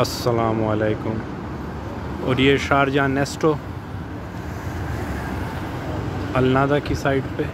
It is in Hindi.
असलकुम और ये शारजा नेस्टो अलनादा की साइड पे।